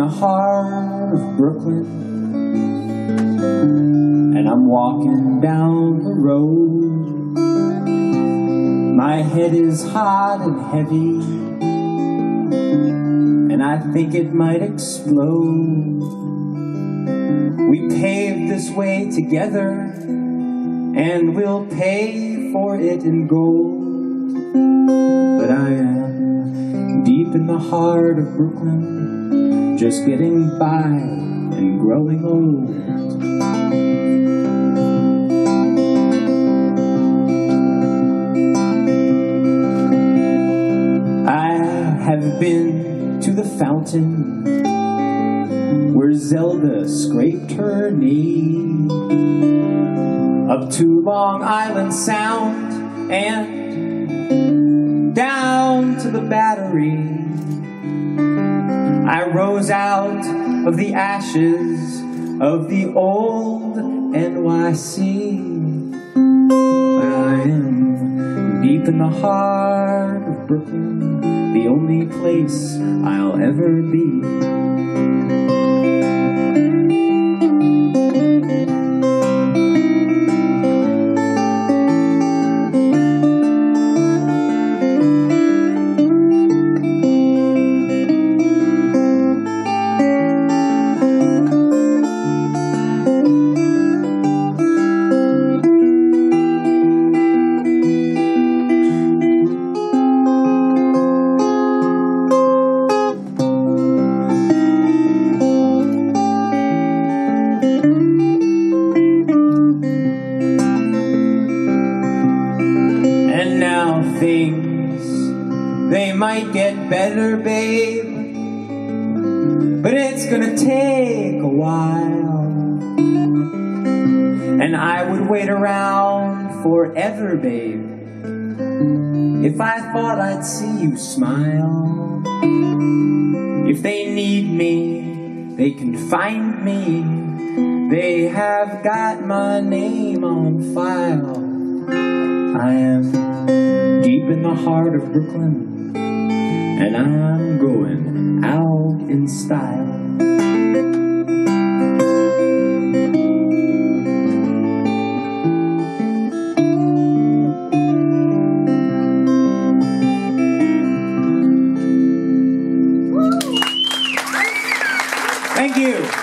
the heart of Brooklyn. And I'm walking down the road. My head is hot and heavy. And I think it might explode. We paved this way together. And we'll pay for it in gold. But I am in the heart of Brooklyn, just getting by and growing old. I have been to the fountain where Zelda scraped her knee up to Long Island Sound and down to the battery. I rose out of the ashes of the old NYC. But I am deep in the heart of Brooklyn, the only place I'll ever be. And now things, they might get better, babe. But it's gonna take a while. And I would wait around forever, babe. If I thought I'd see you smile. If they need me, they can find me. They have got my name on file. I am deep in the heart of Brooklyn, and I'm going out in style. Thank you.